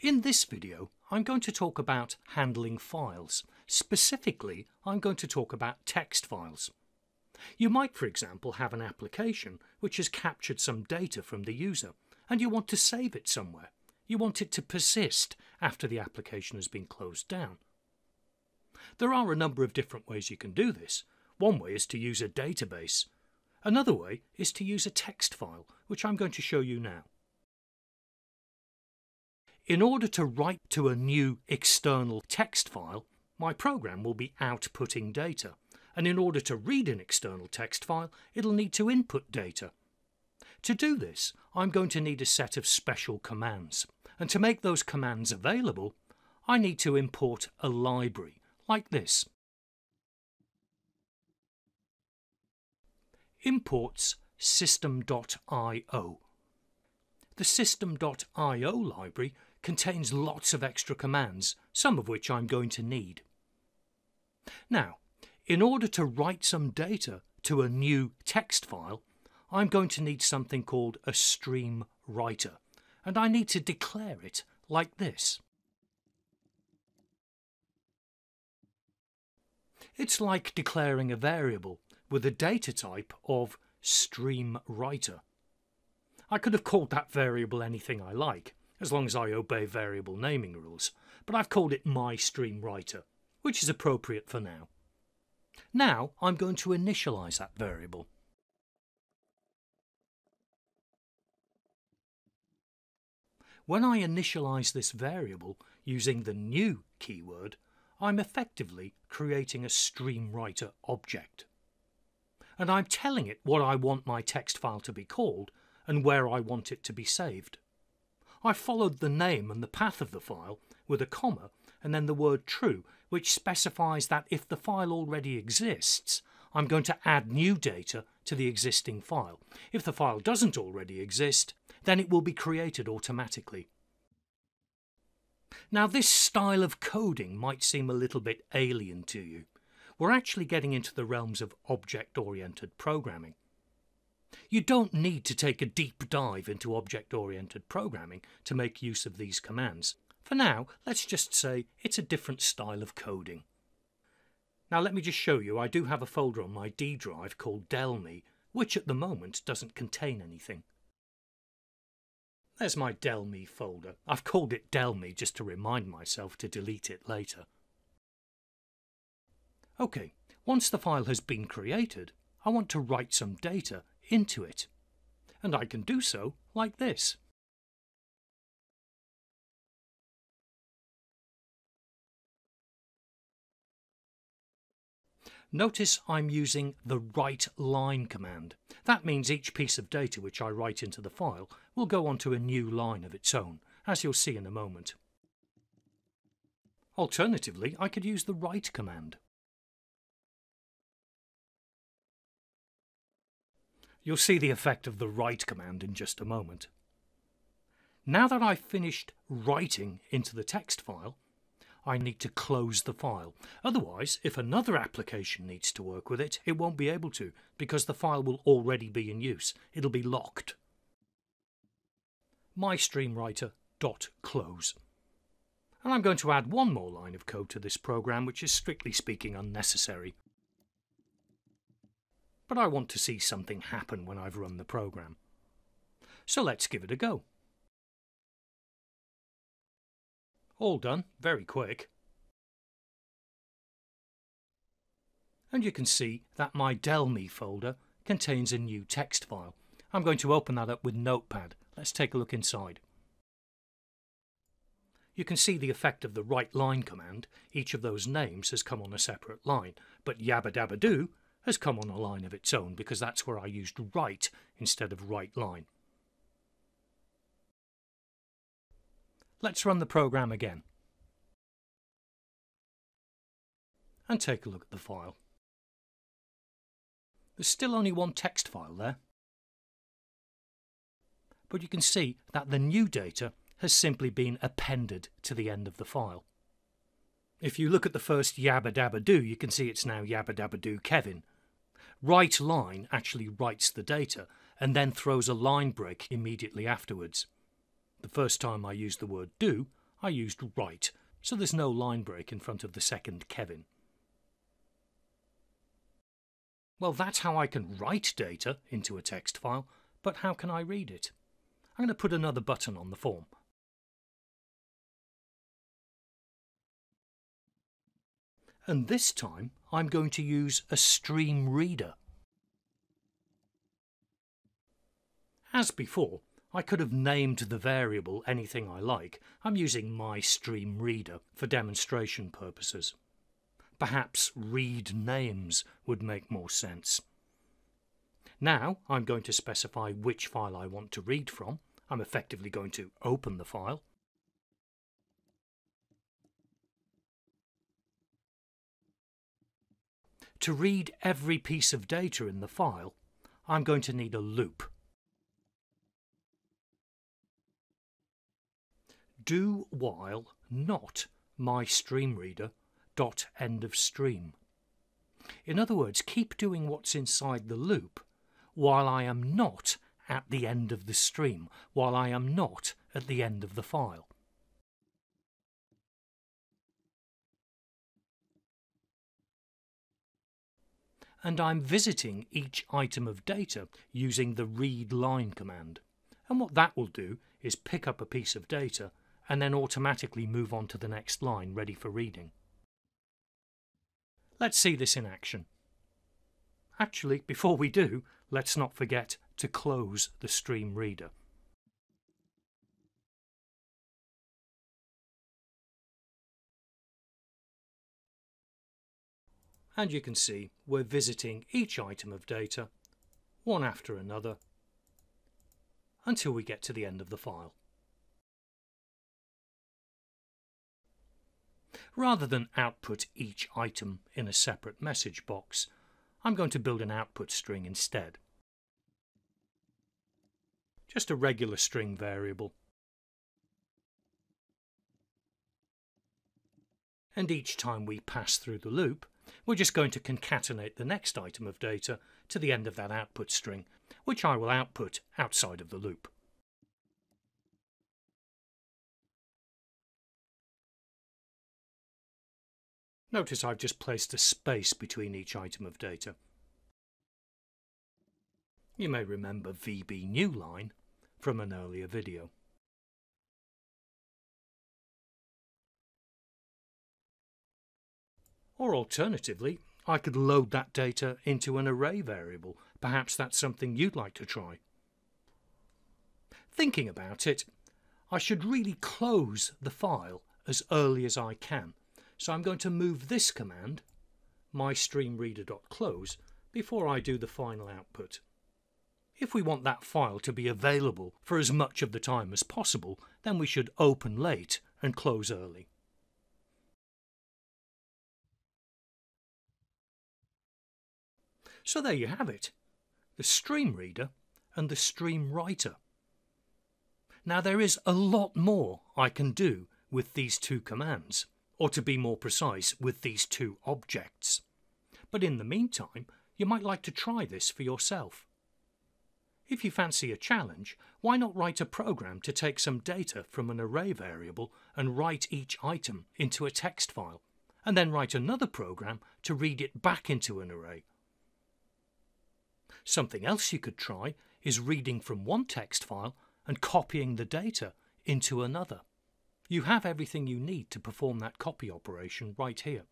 In this video, I'm going to talk about handling files. Specifically, I'm going to talk about text files. You might, for example, have an application which has captured some data from the user, and you want to save it somewhere. You want it to persist after the application has been closed down. There are a number of different ways you can do this. One way is to use a database. Another way is to use a text file, which I'm going to show you now. In order to write to a new external text file, my program will be outputting data. And in order to read an external text file, it'll need to input data. To do this, I'm going to need a set of special commands. And to make those commands available, I need to import a library, like this. Imports system.io. The system.io library contains lots of extra commands, some of which I'm going to need. Now, in order to write some data to a new text file, I'm going to need something called a stream writer, and I need to declare it like this. It's like declaring a variable with a data type of stream writer. I could have called that variable anything I like, as long as I obey variable naming rules, but I've called it my stream writer, which is appropriate for now. Now I'm going to initialize that variable. When I initialize this variable using the new keyword, I'm effectively creating a stream writer object. And I'm telling it what I want my text file to be called and where I want it to be saved. I followed the name and the path of the file with a comma and then the word true, which specifies that if the file already exists, I'm going to add new data to the existing file. If the file doesn't already exist, then it will be created automatically. Now this style of coding might seem a little bit alien to you. We're actually getting into the realms of object-oriented programming. You don't need to take a deep dive into object-oriented programming to make use of these commands. For now, let's just say it's a different style of coding. Now let me just show you, I do have a folder on my D drive called Delme, which at the moment doesn't contain anything. There's my Delme folder. I've called it Delme just to remind myself to delete it later. OK, once the file has been created, I want to write some data into it. And I can do so like this. Notice I'm using the write line command. That means each piece of data which I write into the file will go onto a new line of its own, as you'll see in a moment. Alternatively, I could use the write command. You'll see the effect of the write command in just a moment. Now that I've finished writing into the text file, I need to close the file. Otherwise, if another application needs to work with it, it won't be able to, because the file will already be in use. It'll be locked. MyStreamWriter.close. And I'm going to add one more line of code to this program, which is strictly speaking unnecessary but I want to see something happen when I've run the program. So let's give it a go. All done, very quick. And you can see that my Delme folder contains a new text file. I'm going to open that up with Notepad. Let's take a look inside. You can see the effect of the write line command. Each of those names has come on a separate line, but Yabba Dabba Doo has come on a line of its own because that's where I used write instead of write line. Let's run the program again. And take a look at the file. There's still only one text file there. But you can see that the new data has simply been appended to the end of the file. If you look at the first Yabba Dabba Doo, you can see it's now Yabba Dabba Doo Kevin, Write line actually writes the data and then throws a line break immediately afterwards. The first time I used the word do, I used write, so there's no line break in front of the second Kevin. Well, that's how I can write data into a text file, but how can I read it? I'm going to put another button on the form. And this time I'm going to use a stream reader. As before, I could have named the variable anything I like. I'm using my stream reader for demonstration purposes. Perhaps read names would make more sense. Now I'm going to specify which file I want to read from. I'm effectively going to open the file. To read every piece of data in the file, I'm going to need a loop. Do while not my stream reader dot end of stream. In other words, keep doing what's inside the loop while I am not at the end of the stream, while I am not at the end of the file. And I'm visiting each item of data using the read line command. And what that will do is pick up a piece of data and then automatically move on to the next line ready for reading. Let's see this in action. Actually, before we do, let's not forget to close the stream reader. And you can see we're visiting each item of data, one after another, until we get to the end of the file. Rather than output each item in a separate message box, I'm going to build an output string instead. Just a regular string variable. And each time we pass through the loop, we're just going to concatenate the next item of data to the end of that output string, which I will output outside of the loop. Notice I've just placed a space between each item of data. You may remember VB new line from an earlier video. Or alternatively, I could load that data into an array variable. Perhaps that's something you'd like to try. Thinking about it, I should really close the file as early as I can so I'm going to move this command, mystreamreader.close, before I do the final output. If we want that file to be available for as much of the time as possible, then we should open late and close early. So there you have it, the stream reader and the stream writer. Now there is a lot more I can do with these two commands or to be more precise, with these two objects. But in the meantime, you might like to try this for yourself. If you fancy a challenge, why not write a program to take some data from an array variable and write each item into a text file, and then write another program to read it back into an array? Something else you could try is reading from one text file and copying the data into another. You have everything you need to perform that copy operation right here.